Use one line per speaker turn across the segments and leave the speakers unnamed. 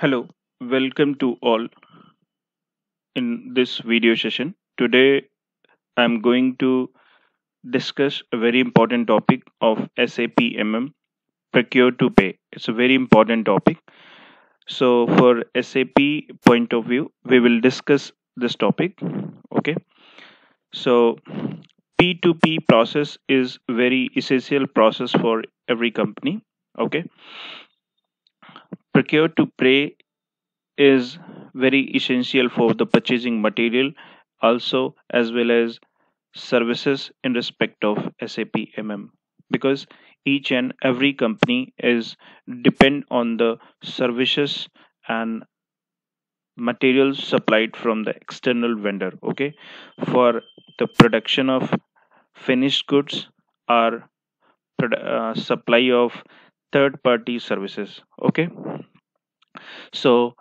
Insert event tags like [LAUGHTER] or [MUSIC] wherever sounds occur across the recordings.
Hello, welcome to all in this video session. Today I'm going to discuss a very important topic of SAP MM procure to pay. It's a very important topic. So for SAP point of view, we will discuss this topic. Okay. So P2P process is very essential process for every company. Okay. Procure to pay is very essential for the purchasing material also as well as services in respect of SAP MM because each and every company is depend on the services and materials supplied from the external vendor okay? For the production of finished goods or uh, supply of third party services okay so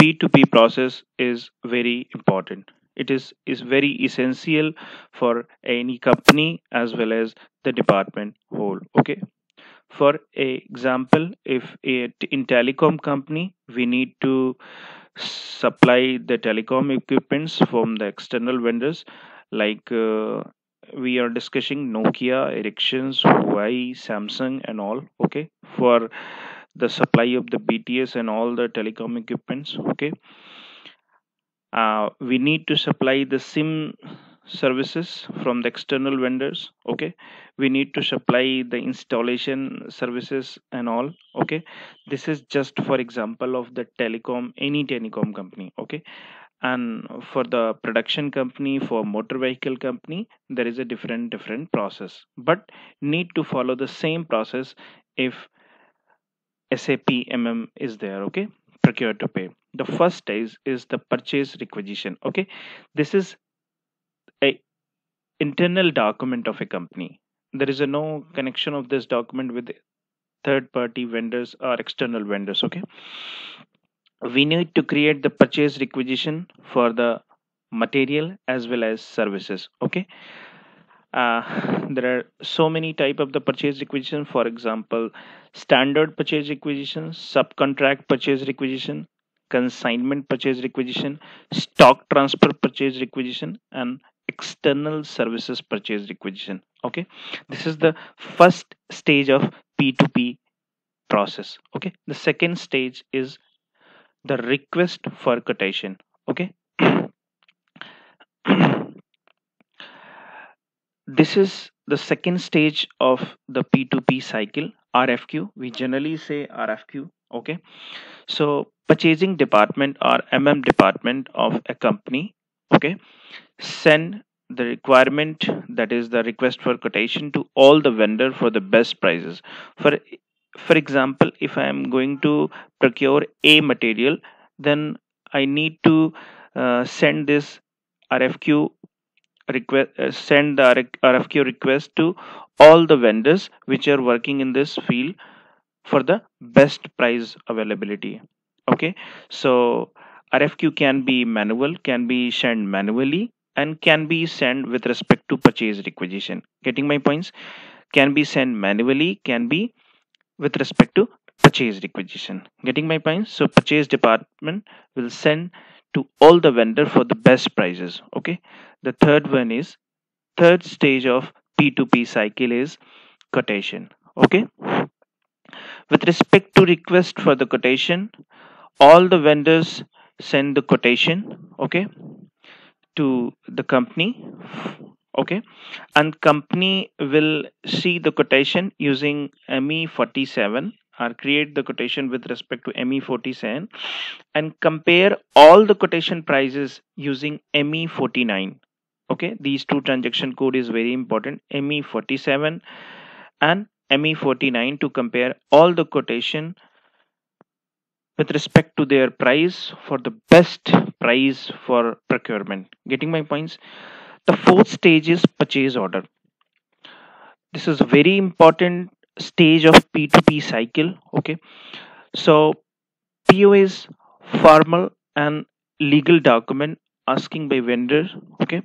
P2P process is very important. It is, is very essential for any company as well as the department whole. Okay. For example, if a, in telecom company we need to supply the telecom equipments from the external vendors like uh, we are discussing Nokia, Ericsson's, Huawei, Samsung, and all. Okay, for the supply of the BTS and all the telecom equipments. Okay, uh, we need to supply the SIM services from the external vendors. Okay, we need to supply the installation services and all. Okay, this is just for example of the telecom, any telecom company. Okay, and for the production company for motor vehicle company there is a different different process but need to follow the same process if SAP MM is there, okay? Procure to pay. The first stage is the purchase requisition, okay? This is a internal document of a company. There is a no connection of this document with third party vendors or external vendors, okay? We need to create the purchase requisition for the material as well as services, okay? uh, there are so many type of the purchase requisition. For example standard purchase requisition subcontract purchase requisition consignment purchase requisition stock transfer purchase requisition and external services purchase requisition okay? This is the first stage of p2p process okay? The second stage is the request for quotation okay? [CLEARS THROAT] This is the second stage of the p2p cycle rfq we generally say rfq okay? So purchasing department or mm department of a company okay send the requirement that is the request for quotation to all the vendor for the best prices. For for example if i am going to procure a material then i need to uh, send this rfq request uh, send the RFQ request to all the vendors which are working in this field for the best price availability. Okay? So RFQ can be manual can be sent manually and can be sent with respect to purchase requisition. Getting my points? Can be sent manually can be with respect to purchase requisition. Getting my point so purchase department will send to all the vendor for the best prices okay? The third one is third stage of p2p cycle is quotation okay? With respect to request for the quotation all the vendors send the quotation okay to the company okay and company will see the quotation using me47 or create the quotation with respect to ME47 and compare all the quotation prices using ME49. Okay, these two transaction code is very important. ME47 and ME49 to compare all the quotation with respect to their price for the best price for procurement. Getting my points? The fourth stage is purchase order. This is a very important stage of P2P cycle. Okay, so PO is formal and legal document asking by vendor okay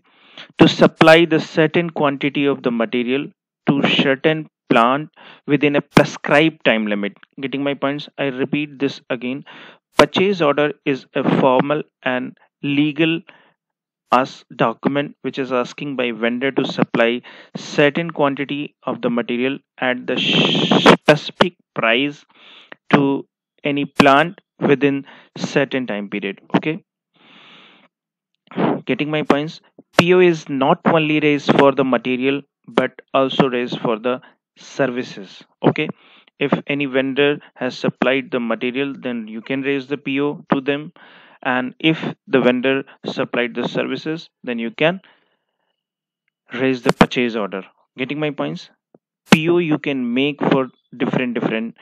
to supply the certain quantity of the material to certain plant within a prescribed time limit getting my points i repeat this again purchase order is a formal and legal as document which is asking by vendor to supply certain quantity of the material at the specific price to any plant within certain time period okay? Getting my points? Po is not only raised for the material but also raised for the services okay? If any vendor has supplied the material then you can raise the po to them and if the vendor supplied the services then you can raise the purchase order. Getting my points? Po you can make for different different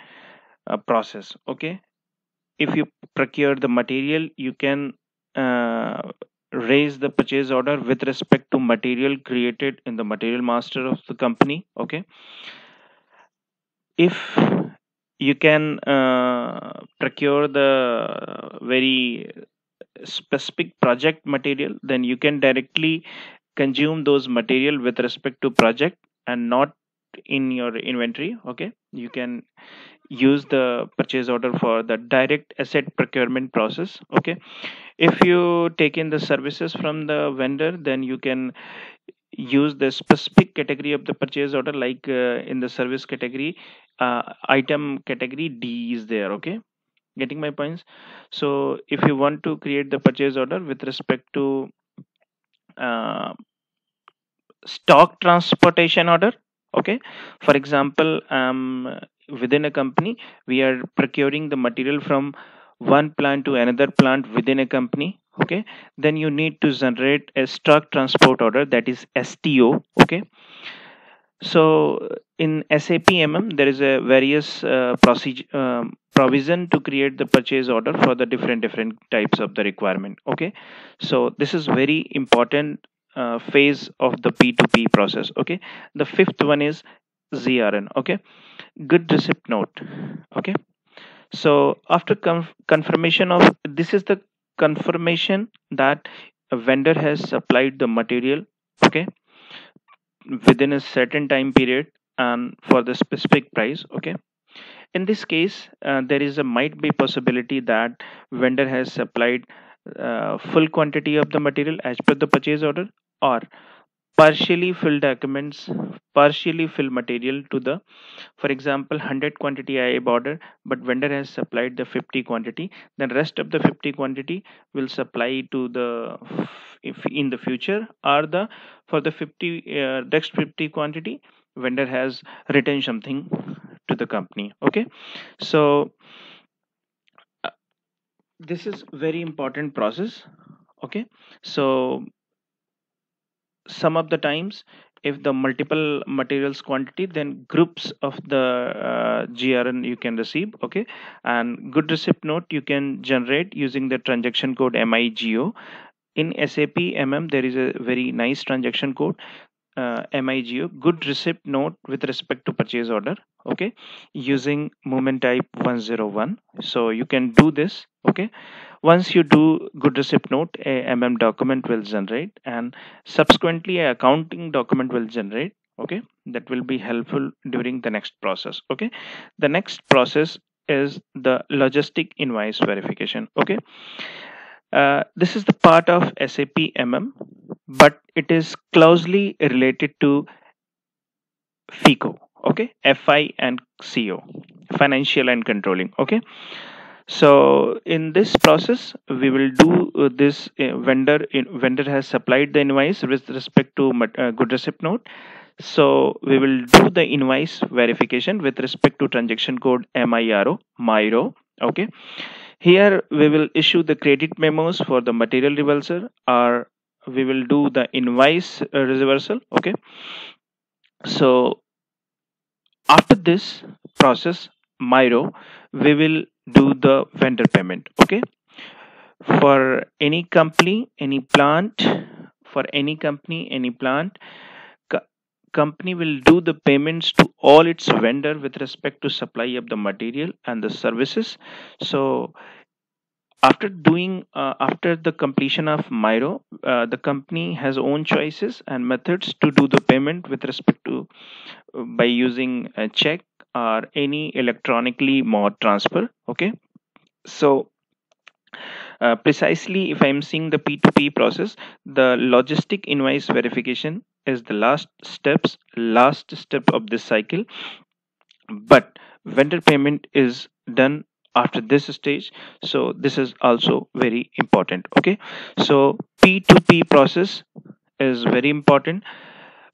uh, process okay? If you procure the material you can uh, raise the purchase order with respect to material created in the material master of the company okay? If you can uh, procure the very specific project material then you can directly consume those material with respect to project and not in your inventory okay? You can use the purchase order for the direct asset procurement process okay? If you take in the services from the vendor then you can use the specific category of the purchase order like uh, in the service category uh, item category d is there okay getting my points. So if you want to create the purchase order with respect to uh, stock transportation order okay? For example um, within a company we are procuring the material from one plant to another plant within a company okay? Then you need to generate a stock transport order that is sto okay? So in sap mm there is a various uh, um, provision to create the purchase order for the different different types of the requirement okay? So this is very important uh, phase of the p2p process okay? The fifth one is grn okay? Good receipt note okay? So after confirmation of this is the confirmation that a vendor has supplied the material okay? Within a certain time period and for the specific price okay? In this case uh, there is a might be possibility that vendor has supplied uh, full quantity of the material as per the purchase order or partially filled documents partially filled material to the for example 100 quantity i order but vendor has supplied the 50 quantity then rest of the 50 quantity will supply to the if in the future or the for the 50 uh, next 50 quantity vendor has written something to the company okay? So uh, this is very important process okay? So some of the times if the multiple materials quantity then groups of the uh, grn you can receive okay? And good receipt note you can generate using the transaction code migo in sap mm there is a very nice transaction code uh, migo good receipt note with respect to purchase order okay? Using movement type 101 so you can do this okay? Once you do good receipt note a mm document will generate and subsequently a accounting document will generate okay? That will be helpful during the next process okay? The next process is the logistic invoice verification okay uh, this is the part of sap mm but it is closely related to fico okay? Fi and co financial and controlling okay? So in this process we will do uh, this uh, vendor in, vendor has supplied the invoice with respect to uh, good receipt note. So we will do the invoice verification with respect to transaction code miro miro okay here we will issue the credit memos for the material reversal or we will do the invoice uh, reversal okay? So after this process miro we will do the vendor payment okay? For any company any plant for any company any plant company will do the payments to all its vendor with respect to supply of the material and the services. So after doing uh, after the completion of miro uh, the company has own choices and methods to do the payment with respect to uh, by using a check or any electronically mode transfer okay? So uh, precisely if i'm seeing the p2p process the logistic invoice verification is the last steps last step of this cycle. But vendor payment is done after this stage. So this is also very important okay? So p2p process is very important.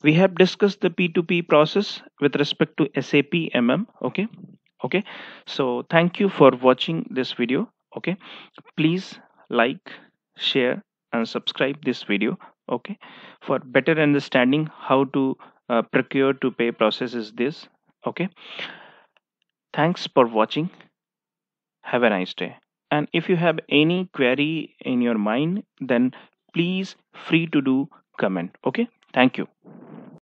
We have discussed the p2p process with respect to sap mm okay? Okay? So thank you for watching this video okay? Please like share and subscribe this video okay for better understanding how to uh, procure to pay process is this okay Thanks for watching. Have a nice day. And if you have any query in your mind, then please free to do comment. Okay. Thank you.